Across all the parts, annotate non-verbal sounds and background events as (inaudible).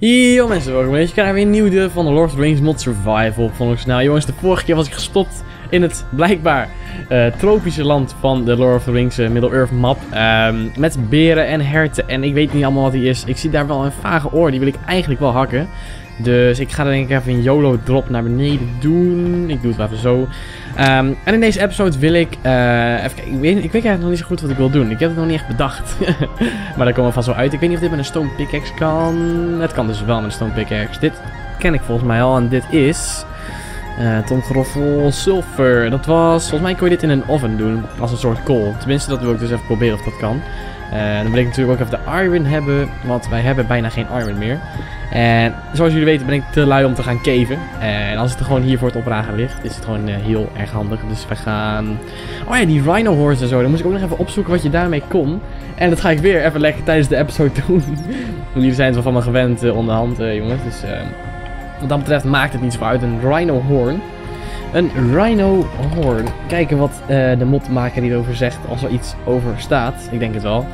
Yo mensen, welkom bij weer een nieuw deel van de Lord of the Rings Mod Survival van ons Nou jongens, de vorige keer was ik gestopt in het blijkbaar uh, tropische land van de Lord of the Rings uh, Middle-earth map. Um, met beren en herten en ik weet niet allemaal wat die is. Ik zie daar wel een vage oor, die wil ik eigenlijk wel hakken. Dus ik ga er denk ik even een YOLO drop naar beneden doen. Ik doe het even zo. Um, en in deze episode wil ik... Uh, even kijken, ik weet, ik weet eigenlijk nog niet zo goed wat ik wil doen. Ik heb het nog niet echt bedacht. (laughs) maar daar komen we vast wel uit. Ik weet niet of dit met een stone pickaxe kan. Het kan dus wel met een stone pickaxe. Dit ken ik volgens mij al. En dit is... Uh, Tomgroffel Sulfur. Dat was... Volgens mij kun je dit in een oven doen. Als een soort kool. Tenminste, dat wil ik dus even proberen of dat kan. Uh, dan wil ik natuurlijk ook even de iron hebben. Want wij hebben bijna geen iron meer. En zoals jullie weten ben ik te lui om te gaan caven. En als het er gewoon hier voor het opragen ligt, is het gewoon uh, heel erg handig. Dus we gaan... Oh ja, die rhino horse en zo. Dan moest ik ook nog even opzoeken wat je daarmee kon. En dat ga ik weer even lekker tijdens de episode doen. (laughs) Want zijn het wel van me gewend onderhand, jongens. Dus wat dat betreft maakt het niet zo uit. Een rhino horn. Een rhino horn. Kijken wat de modmaker hierover zegt als er iets over staat. Ik denk het wel.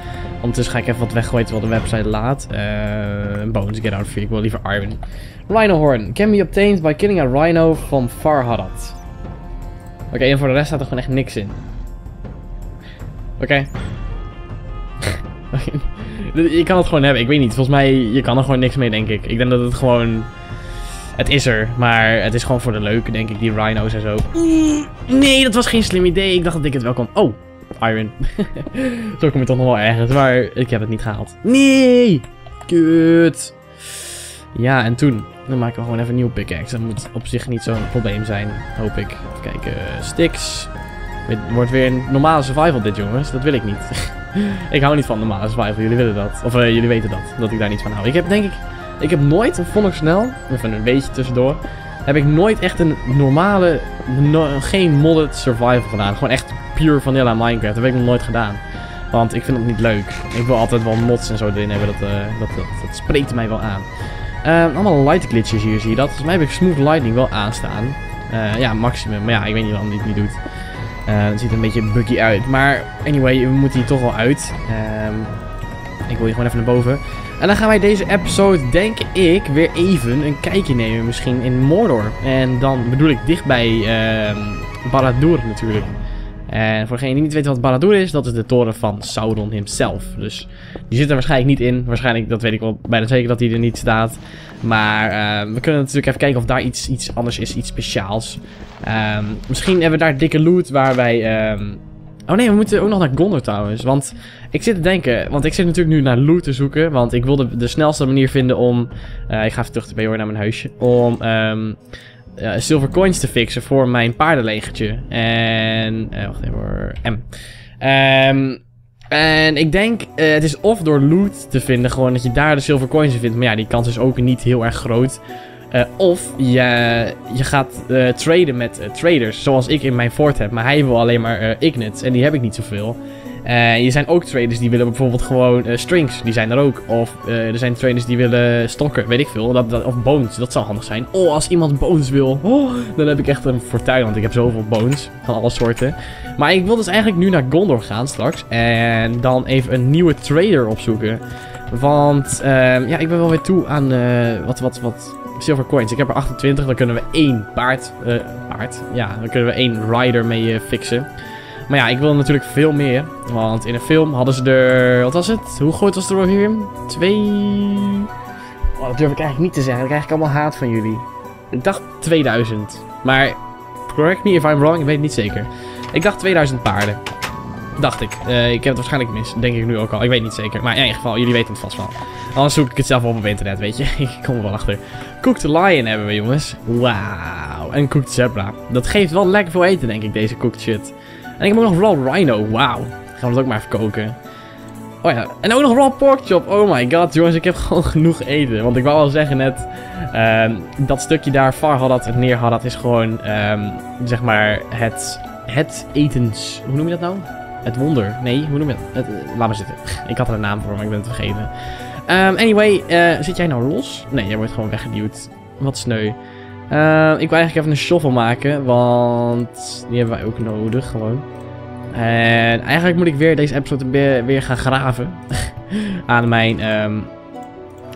Ondertussen ga ik even wat weggooien terwijl de website laat. Uh, bones, get out of here. Ik wil liever iron. Rhino horn. Can be obtained by killing a rhino from Farhadat. Oké, en voor de rest staat er gewoon echt niks in. Oké. (laughs) Okay. je kan het gewoon hebben. Ik weet niet. Volgens mij, je kan er gewoon niks mee, denk ik. Ik denk dat het gewoon... Het is er, maar het is gewoon voor de leuke, denk ik, die rhino's en zo. Nee, dat was geen slim idee. Ik dacht dat ik het wel kon. Oh, iron. (laughs) Zo kom je toch nog wel ergens, maar ik heb het niet gehaald. Nee! Kut. Ja, en toen, dan maken we gewoon even een nieuwe pickaxe. Dat moet op zich niet zo'n probleem zijn, hoop ik. Even kijken, sticks. Het wordt weer een normale survival dit, jongens. Dat wil ik niet. (laughs) ik hou niet van normale survival, jullie willen dat. Of uh, jullie weten dat, dat ik daar niet van hou. Ik heb denk ik, ik heb nooit, vond ik snel, even een beetje tussendoor heb ik nooit echt een normale, geen modded survival gedaan. Gewoon echt pure vanilla Minecraft. Dat heb ik nog nooit gedaan. Want ik vind het niet leuk. Ik wil altijd wel mods en zo erin hebben. Dat, uh, dat, dat, dat, spreekt mij wel aan. Uh, allemaal light glitches hier, zie je dat? Volgens mij heb ik smooth lightning wel aanstaan. Uh, ja, maximum. Maar ja, ik weet niet waarom die het niet doet. het ziet er een beetje buggy uit. Maar anyway, we moeten hier toch wel uit. Ehm, ik wil hier gewoon even naar boven. En dan gaan wij deze episode, denk ik, weer even een kijkje nemen misschien in Mordor. En dan bedoel ik dichtbij uh, Barad-dûr natuurlijk. En voor degene die niet weet wat Barad-dûr is, dat is de toren van Sauron himself. Dus die zit er waarschijnlijk niet in. Waarschijnlijk, dat weet ik wel bijna zeker dat hij er niet staat. Maar uh, we kunnen natuurlijk even kijken of daar iets, iets anders is, iets speciaals. Um, misschien hebben we daar dikke loot waar wij... Oh nee, we moeten ook nog naar Gondor trouwens. Want ik zit te denken, want ik zit natuurlijk nu naar loot te zoeken. Want ik wilde de snelste manier vinden om... Uh, ik ga even terug te naar mijn huisje. Om um, uh, silver coins te fixen voor mijn paardenlegertje. En... Uh, wacht even hoor. M. Um, en ik denk, het is of door loot te vinden, gewoon dat je daar de silver coins in vindt. Maar ja, die kans is ook niet heel erg groot. Uh, of je, je gaat uh, traden met uh, traders, zoals ik in mijn fort heb. Maar hij wil alleen maar ignits en die heb ik niet zoveel. er zijn ook traders die willen bijvoorbeeld gewoon strings, die zijn er ook. Of er zijn traders die willen stokken, weet ik veel. Of bones, dat zou handig zijn. Oh, als iemand bones wil, oh, dan heb ik echt een fortuin, want ik heb zoveel bones van alle soorten. Maar ik wil dus eigenlijk nu naar Gondor gaan straks en dan even een nieuwe trader opzoeken. Want ehm, ja, ik ben wel weer toe aan wat, wat, wat silver coins. Ik heb er 28. Dan kunnen we één paard... Uh, paard? Ja, dan kunnen we één rider mee uh, fixen. Maar ja, ik wil natuurlijk veel meer. Want in een film hadden ze er... Wat was het? Hoe groot was er hier? Twee... Oh, dat durf ik eigenlijk niet te zeggen. Dan krijg ik allemaal haat van jullie. Ik dacht 2000. Maar... Correct me if I'm wrong. Ik weet het niet zeker. Ik dacht 2000 paarden. Dacht ik. Uh, ik heb het waarschijnlijk mis. Denk ik nu ook al. Ik weet niet zeker. Maar in ieder geval, jullie weten het vast wel. Anders zoek ik het zelf op op internet, weet je. (laughs) ik kom er wel achter. Cooked Lion hebben we, jongens. Wauw. En Cooked Zebra. Dat geeft wel lekker veel eten, denk ik, deze cooked shit. En ik heb ook nog Raw Rhino. Wauw. Gaan we dat ook maar even koken. Oh ja, en ook nog raw pork chop. Oh my god, jongens, ik heb (laughs) gewoon genoeg eten. Want ik wou al zeggen net, um, dat stukje daar, Far had dat, neer had dat, is gewoon, um, zeg maar, het, het etens... Hoe noem je dat nou? Het wonder. Nee, hoe noem je dat? Het, laat maar zitten. Ik had er een naam voor, maar ik ben het vergeten. Um, anyway, uh, zit jij nou los? Nee, jij wordt gewoon weggeduwd. Wat sneu. Uh, ik wil eigenlijk even een shovel maken, want die hebben wij ook nodig, gewoon. En eigenlijk moet ik weer deze episode weer, weer gaan graven. (laughs) aan mijn, um,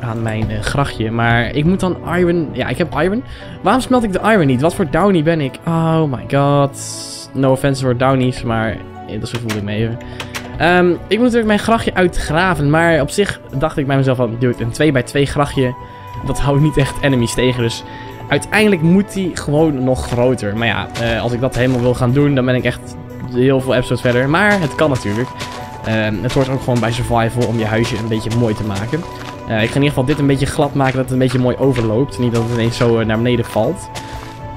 aan mijn uh, grachtje. Maar ik moet dan iron... Ja, ik heb iron. Waarom smelt ik de iron niet? Wat voor downy ben ik? Oh my god. No offense voor downies, maar dat voel ik me. Um, ik moet natuurlijk mijn grachtje uitgraven. Maar op zich dacht ik bij mezelf van... Dude, een 2 bij 2 grachtje... Dat houdt niet echt enemies tegen. Dus uiteindelijk moet die gewoon nog groter. Maar ja, uh, als ik dat helemaal wil gaan doen... Dan ben ik echt heel veel episodes verder. Maar het kan natuurlijk. Uh, het hoort ook gewoon bij survival om je huisje een beetje mooi te maken. Uh, ik ga in ieder geval dit een beetje glad maken dat het een beetje mooi overloopt. Niet dat het ineens zo naar beneden valt.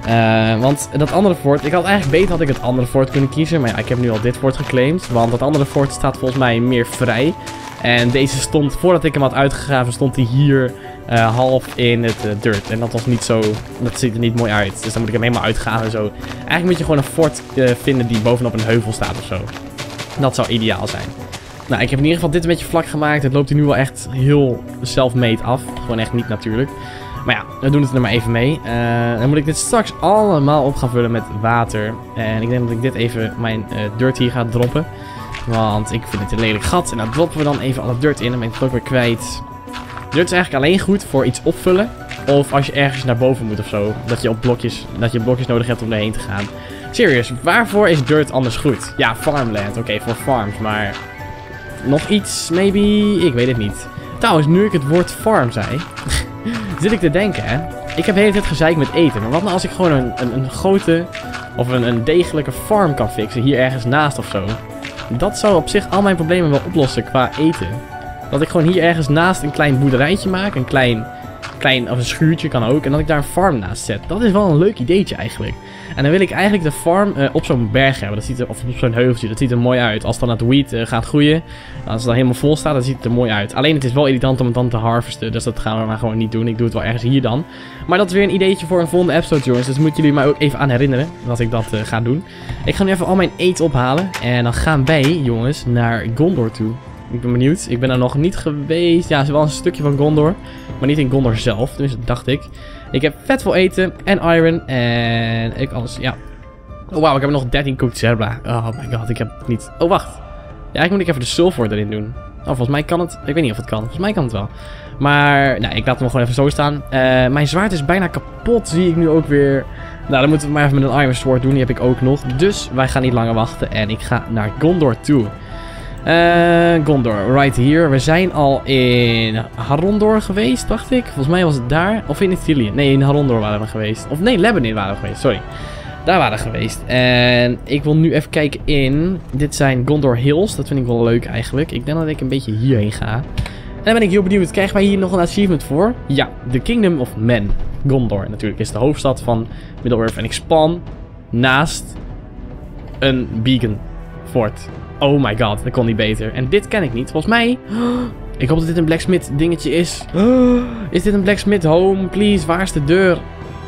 Uh, want dat andere fort, ik had eigenlijk beter had ik het andere fort kunnen kiezen. Maar ja, ik heb nu al dit fort geclaimd. Want dat andere fort staat volgens mij meer vrij. En deze stond, voordat ik hem had uitgegraven, stond hij hier uh, half in het uh, dirt. En dat was niet zo, dat ziet er niet mooi uit. Dus dan moet ik hem helemaal uitgraven en zo. Eigenlijk moet je gewoon een fort vinden die bovenop een heuvel staat of zo. Dat zou ideaal zijn. Nou, ik heb in ieder geval dit een beetje vlak gemaakt. Het loopt hier nu wel echt heel self-made af. Gewoon echt niet natuurlijk. Maar ja, we doen het er maar even mee. Uh, dan moet ik dit straks allemaal op gaan vullen met water. En ik denk dat ik dit even mijn uh, dirt hier ga droppen. Want ik vind het een lelijk gat. En dan droppen we dan even alle dirt in. Dan ben ik het ook weer kwijt. Dirt is eigenlijk alleen goed voor iets opvullen. Of als je ergens naar boven moet of zo. Dat je op blokjes, dat je blokjes nodig hebt om erheen te gaan. Serious, waarvoor is dirt anders goed? Ja, farmland. Oké, voor farms. Maar nog iets, maybe? Ik weet het niet. Trouwens, nu ik het woord farm zei, (laughs) (laughs) zit ik te denken, hè. Ik heb de hele tijd gezeik met eten. Maar wat nou als ik gewoon een, een, een grote of een, een degelijke farm kan fixen, hier ergens naast of zo. Dat zou op zich al mijn problemen wel oplossen qua eten. Dat ik gewoon hier ergens naast een klein boerderijtje maak, een klein klein, of een schuurtje kan ook. En dat ik daar een farm naast zet. Dat is wel een leuk ideetje eigenlijk. En dan wil ik eigenlijk de farm uh, op zo'n berg hebben. Dat ziet er, of op zo'n heuveltje. Dat ziet er mooi uit. Als dan het wheat uh, gaat groeien. Als het dan helemaal vol staat, dan ziet het er mooi uit. Alleen het is wel irritant om het dan te harvesten. Dus dat gaan we maar gewoon niet doen. Ik doe het wel ergens hier dan. Maar dat is weer een ideetje voor een volgende episode, jongens. Dus moeten jullie mij ook even aan herinneren. Dat ik dat uh, ga doen. Ik ga nu even al mijn eten ophalen. En dan gaan wij, jongens, naar Gondor toe. Ik ben benieuwd. Ik ben er nog niet geweest. Ja, ze wel een stukje van Gondor. Maar niet in Gondor zelf. Dus dat dacht ik. Ik heb vet veel eten en iron. En ik alles, ja. Oh, wauw, ik heb nog 13 cooked zerbla. Oh my god, ik heb niet... Oh, wacht. Ja, ik moet ik even de sulfur erin doen. Oh, volgens mij kan het... Ik weet niet of het kan. Volgens mij kan het wel. Maar, nou, ik laat hem gewoon even zo staan. Uh, mijn zwaard is bijna kapot, zie ik nu ook weer. Nou, dan moeten we maar even met een iron sword doen. Die heb ik ook nog. Dus wij gaan niet langer wachten. En ik ga naar Gondor toe. Uh, Gondor, right here. We zijn al in Harondor geweest, dacht ik. Volgens mij was het daar. Of in Ithilien. Nee, in Harondor waren we geweest. Of nee, Lebanon waren we geweest, sorry. Daar waren we geweest. En ik wil nu even kijken in... Dit zijn Gondor Hills. Dat vind ik wel leuk eigenlijk. Ik denk dat ik een beetje hierheen ga. En dan ben ik heel benieuwd. Krijgen wij hier nog een achievement voor? Ja, The Kingdom of Men. Gondor natuurlijk is de hoofdstad van Middle-earth. En ik span naast een beacon fort. Oh my god, dat kon niet beter. En dit ken ik niet. Volgens mij... (gasps) Ik hoop dat dit een blacksmith dingetje is. (gasps) Is dit een blacksmith home? Please, waar is de deur?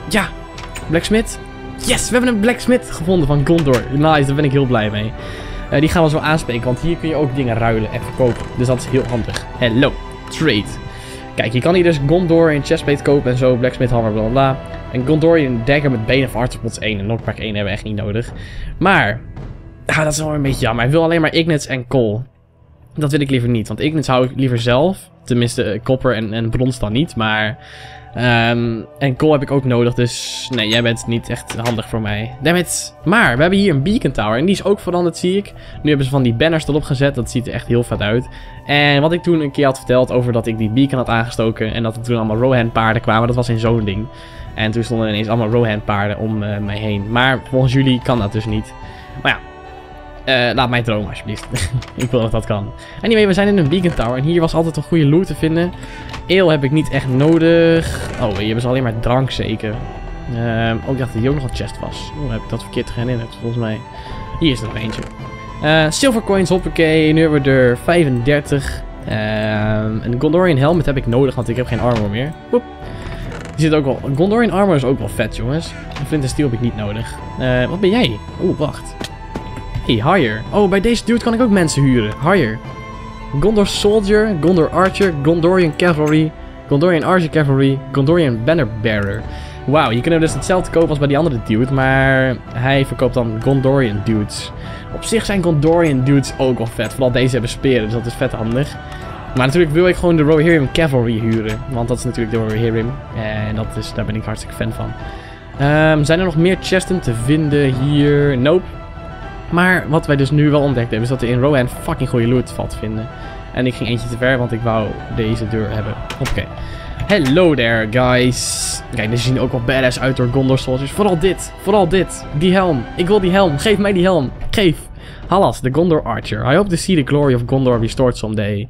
Ja, blacksmith. Yes, we hebben een blacksmith gevonden van Gondor. Nice, daar ben ik heel blij mee. Uh, die gaan we zo aanspreken, want hier kun je ook dingen ruilen en verkopen. Dus dat is heel handig. Hello, trade. Kijk, je kan hier dus Gondor in chestplate kopen en zo. Blacksmith hammer, bla bla. En Gondorian dagger met benen van arthropods 1 en knockback 1 hebben we echt niet nodig. Maar ja, dat is wel een beetje jammer. Hij wil alleen maar Ignits en Coal. Dat wil ik liever niet, want Ignits hou ik liever zelf. Tenminste, kopper eh, en, en brons dan niet, maar... Um, en coal heb ik ook nodig, dus nee, jij bent niet echt handig voor mij. Dammit. Maar, we hebben hier een beacon tower en die is ook veranderd, zie ik. Nu hebben ze van die banners erop gezet, dat ziet er echt heel vet uit. En wat ik toen een keer had verteld over dat ik die beacon had aangestoken... en dat er toen allemaal Rohan paarden kwamen, dat was in zo'n ding. En toen stonden ineens allemaal Rohan paarden om uh, mij heen. Maar volgens jullie kan dat dus niet. Maar ja, uh, laat mij dromen alsjeblieft. (laughs) ik wil dat dat kan. Anyway, we zijn in een Beacon Tower. En hier was altijd een goede loot te vinden. Ale heb ik niet echt nodig. Oh, hier hebben ze alleen maar drank zeker. Uh, oh, ik dacht dat hier ook nog een chest was. Oh, heb ik dat verkeerd herinnerd volgens mij. Hier is er nog eentje. Uh, silver coins, hoppakee. Nu hebben we er 35. Uh, een Gondorian helmet heb ik nodig, want ik heb geen armor meer. Woep. Die zit ook wel... Gondorian armor is ook wel vet, jongens. Flint en steel heb ik niet nodig. Uh, wat ben jij? Oeh, wacht. Hey, hire. Oh, bij deze dude kan ik ook mensen huren. Hire. Gondor Soldier, Gondor Archer, Gondorian Cavalry, Gondorian Archer Cavalry, Gondorian Banner Bearer. Wauw, je kunt hem dus hetzelfde kopen als bij die andere dude, maar hij verkoopt dan Gondorian dudes. Op zich zijn Gondorian dudes ook wel vet, vooral deze hebben speren, dus dat is vet handig. Maar natuurlijk wil ik gewoon de Rohirrim Cavalry huren. Want dat is natuurlijk de Rohirrim. En dat is, daar ben ik hartstikke fan van. Ehm, zijn er nog meer chesten te vinden hier? Nope. Maar wat wij dus nu wel ontdekt hebben, is dat er in Rohan fucking goede loot valt vinden. En ik ging eentje te ver, want ik wou deze deur hebben. Oké. Hello there, guys. Kijk, deze zien ook wel badass uit door Gondor soldiers. Vooral dit. Vooral dit. Die helm. Ik wil die helm. Geef mij die helm. Geef. Hallas, de Gondor Archer. I hope to see the glory of Gondor restored someday.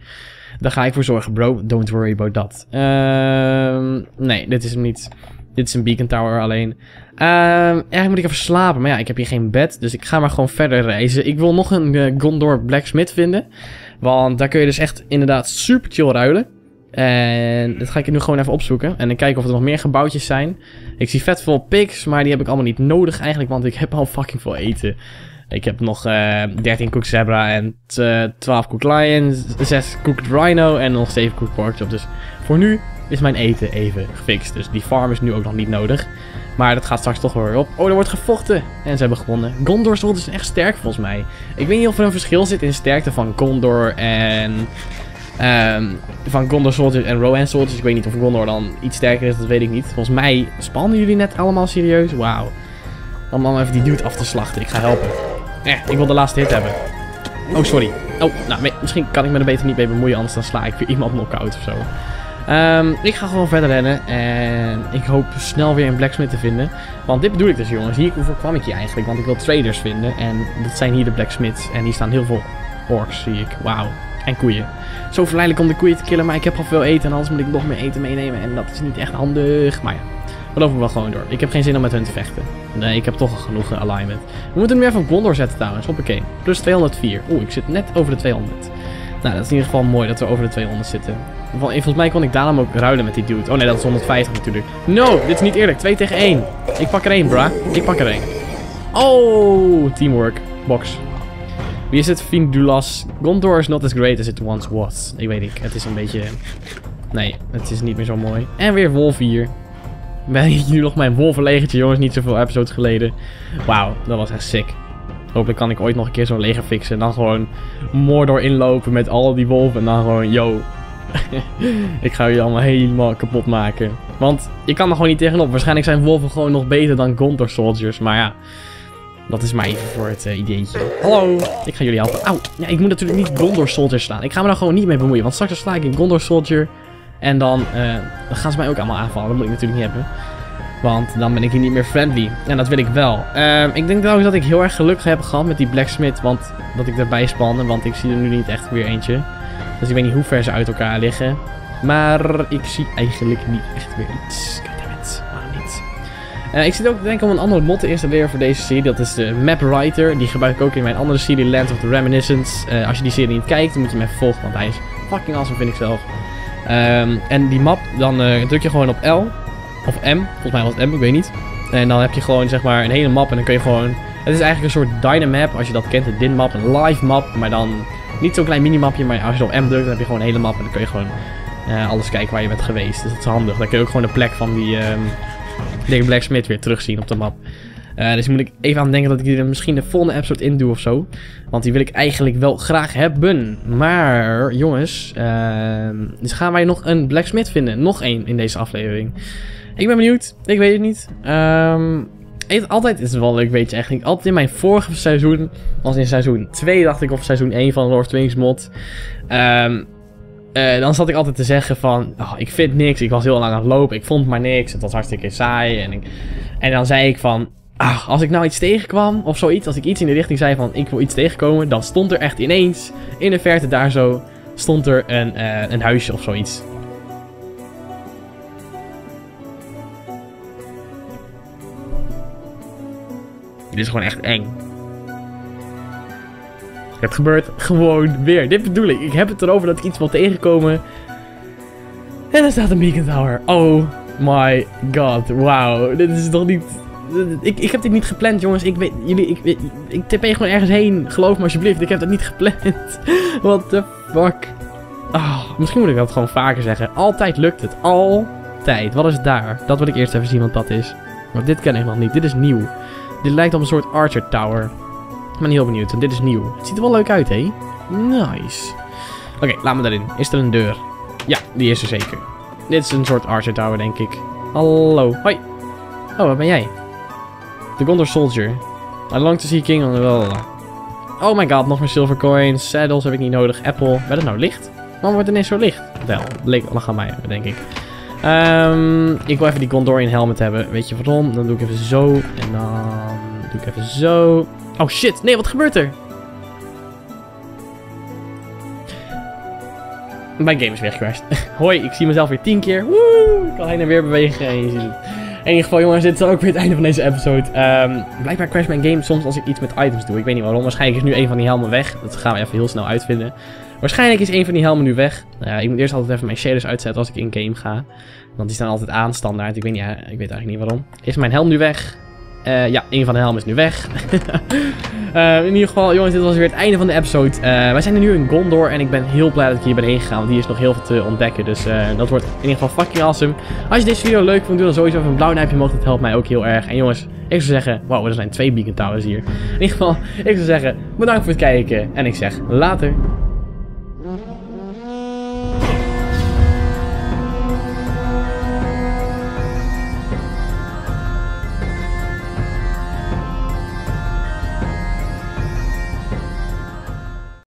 Daar ga ik voor zorgen, bro. Don't worry about that. Ehm nee, dit is hem niet. Dit is een beacon tower alleen. Ehm eigenlijk moet ik even slapen. Maar ja, ik heb hier geen bed. Dus ik ga maar gewoon verder reizen. Ik wil nog een eh, Gondor Blacksmith vinden. Want daar kun je dus echt inderdaad super chill ruilen. En dat ga ik nu gewoon even opzoeken. En dan kijken of er nog meer gebouwtjes zijn. Ik zie vet veel pigs, maar die heb ik allemaal niet nodig eigenlijk. Want ik heb al fucking veel eten. Ik heb nog eh 13 cooked zebra en eh, 12 cooked lion, 6 cooked rhino en nog 7 cooked pork chop. Dus voor nu is mijn eten even gefixt. Dus die farm is nu ook nog niet nodig. Maar dat gaat straks toch weer op. Oh, er wordt gevochten. En ze hebben gewonnen. Gondor soldiers zijn echt sterk volgens mij. Ik weet niet of er een verschil zit in sterkte van Gondor en... ehm, van Gondor soldiers en Rohan soldiers. Ik weet niet of Gondor dan iets sterker is, dat weet ik niet. Volgens mij spannen jullie net allemaal serieus. Wauw. Om dan even die dude af te slachten. Ik ga helpen. Eh, ik wil de laatste hit hebben. Oh, sorry. Oh, nou, misschien kan ik me er beter niet mee bemoeien, anders dan sla ik weer iemand knock-out of zo. Ehm, ik ga gewoon verder rennen en ik hoop snel weer een blacksmith te vinden. Want dit bedoel ik dus jongens, hier kwam ik hier eigenlijk, want ik wil traders vinden. En dat zijn hier de blacksmiths en hier staan heel veel orks, zie ik. Wauw. En koeien. Zo verleidelijk om de koeien te killen, maar ik heb al veel eten en anders moet ik nog meer eten meenemen. En dat is niet echt handig, maar ja. We lopen wel gewoon door. Ik heb geen zin om met hun te vechten. Nee, ik heb toch al genoeg eh, alignment. We moeten hem weer van Gondor zetten trouwens. Hoppakee. Plus 204. Oeh, ik zit net over de 200. Nou, dat is in ieder geval mooi dat we over de 200 zitten. Vol- Volgens mij kon ik daarom ook ruilen met die dude. Oh nee, dat is 150 natuurlijk. No, dit is niet eerlijk. 2 tegen 1. Ik pak er één, brah. Ik pak er één. Oh, teamwork. Box. Wie is het? Findulas. Gondor is not as great as it once was. Ik weet niet. Het is een beetje... Nee, het is niet meer zo mooi. En weer Wolf hier. (laughs) Ben ik nu nog mijn wolvenlegertje, jongens, niet zoveel episodes geleden. Wauw, dat was echt sick. Hopelijk kan ik ooit nog een keer zo'n leger fixen. En dan gewoon Mordor inlopen met al die wolven. En dan gewoon, yo. (laughs) ik ga jullie allemaal helemaal kapot maken. Want je kan er gewoon niet tegenop. Waarschijnlijk zijn wolven gewoon nog beter dan Gondor soldiers. Maar ja, dat is maar even voor het eh, ideetje. Hallo, ik ga jullie helpen. Auw, ja, ik moet natuurlijk niet Gondor soldiers slaan. Ik ga me daar gewoon niet mee bemoeien. Want straks sla ik een Gondor soldier. En dan, eh, dan gaan ze mij ook allemaal aanvallen. Dat moet ik natuurlijk niet hebben. Want dan ben ik hier niet meer friendly. En dat wil ik wel. Ehm, ik denk trouwens dat ik heel erg geluk heb gehad met die blacksmith. Want dat ik erbij spannen. Want ik zie er nu niet echt weer eentje. Dus ik weet niet hoe ver ze uit elkaar liggen. Maar ik zie eigenlijk niet echt weer iets. Goddammit, waarom niet? Eh, ik zit ook te denken om een andere mod te installeren voor deze serie. Dat is de Map Writer. Die gebruik ik ook in mijn andere serie, Land of the Reminiscence. Eh, als je die serie niet kijkt, dan moet je hem volgen. Want hij is fucking awesome, vind ik zelf. Ehm, en die map, dan eh, druk je gewoon op L. Of M. Volgens mij was het M, ik weet niet. En dan heb je gewoon zeg maar een hele map. En dan kun je gewoon... Het is eigenlijk een soort Dynamap, als je dat kent. Een din-map, een live map. Maar dan niet zo'n klein minimapje. Maar als je op M drukt, dan heb je gewoon een hele map. En dan kun je gewoon eh, alles kijken waar je bent geweest. Dus dat is handig. Dan kun je ook gewoon de plek van die... ehm de Blacksmith weer terugzien op de map. Eh, dus moet ik even aan denken dat ik die misschien de volgende episode in doe of zo. Want die wil ik eigenlijk wel graag hebben. Maar, jongens, ehm, dus gaan wij nog een Blacksmith vinden. Nog één in deze aflevering. Ik ben benieuwd. Ik weet het niet. Ehm, het, altijd is wel leuk, weet je eigenlijk. Altijd in mijn vorige seizoen, was in seizoen 2 dacht ik, of seizoen 1 van Lord of the mod. Ehm, eh, dan zat ik altijd te zeggen van, oh, ik vind niks. Ik was heel lang aan het lopen. Ik vond maar niks. Het was hartstikke saai. En, ik, en dan zei ik van, ah, als ik nou iets tegenkwam of zoiets. Als ik iets in de richting zei van, ik wil iets tegenkomen. Dan stond er echt ineens, in de verte daar zo, stond er een, eh, een huisje of zoiets. Dit is gewoon echt eng. Het gebeurt gewoon weer. Dit bedoel ik. Ik heb het erover dat ik iets wil tegenkomen. En er staat een beacon tower. Oh my god. Wauw. Dit is toch niet... Ik, ik heb dit niet gepland, jongens. Ik weet... Jullie... Ik, ik, ik gewoon ergens heen. Geloof me alsjeblieft. Ik heb dat niet gepland. (laughs) What the fuck. Ah, misschien moet ik dat gewoon vaker zeggen. Altijd lukt het. Altijd. Wat is daar? Dat wil ik eerst even zien wat dat is. Want dit ken ik nog niet. Dit is nieuw. Dit lijkt op een soort Archer Tower. Ik ben heel benieuwd. En dit is nieuw. Het ziet er wel leuk uit, hé? Nice. Oké, laat me daarin. Is er een deur? Ja, die is er zeker. Dit is een soort Archer Tower, denk ik. Hallo. Hoi. Oh, wat ben jij? The Gondor Soldier. I long to see King on the. Oh my god, nog meer silver coins. Saddles heb ik niet nodig. Apple. Werd het nou licht? Waarom wordt het ineens zo licht? Wel, leek lag aan mij, denk ik. Ehm, ik wil even die Gondorian helmet hebben. Weet je waarom? Dan doe ik even zo. En dan ik even zo. Oh shit, nee, wat gebeurt er? Mijn game is weggecrashed. (laughs) Hoi, ik zie mezelf weer tien keer. Woe, ik kan heen en weer bewegen en je ziet het. In ieder geval jongens, dit is dan ook weer het einde van deze episode. Ehm, blijkbaar crasht mijn game soms als ik iets met items doe. Ik weet niet waarom. Waarschijnlijk is nu een van die helmen weg. Dat gaan we even heel snel uitvinden. Waarschijnlijk is een van die helmen nu weg. Nou ja, ik moet eerst altijd even mijn shaders uitzetten als ik in game ga. Want die staan altijd aan standaard. Ik weet, niet, ik weet eigenlijk niet waarom. Is mijn helm nu weg? Uh, ja, een van de helmen is nu weg. uh, (laughs) in ieder geval, jongens, dit was weer het einde van de episode. Uh, wij zijn er nu in Gondor en ik ben heel blij dat ik hier ben gegaan. Want hier is nog heel veel te ontdekken. Dus dat wordt in ieder geval fucking awesome. Als je deze video leuk vond, doe dan sowieso even een blauw duimpje omhoog. Dat helpt mij ook heel erg. En jongens, ik zou zeggen, wow, er zijn twee beacon towers hier. In ieder geval, ik zou zeggen, bedankt voor het kijken. En ik zeg, later.